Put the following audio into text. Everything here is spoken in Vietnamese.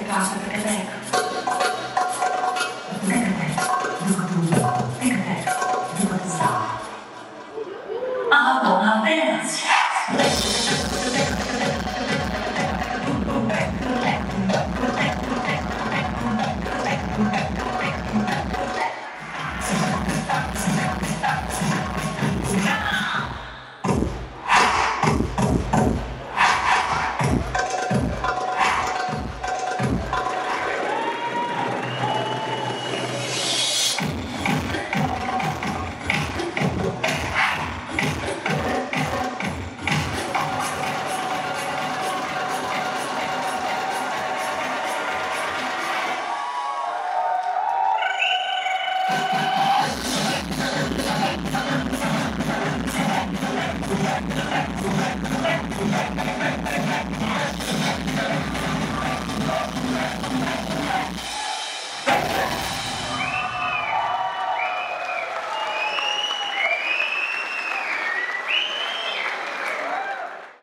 the God of Isaac.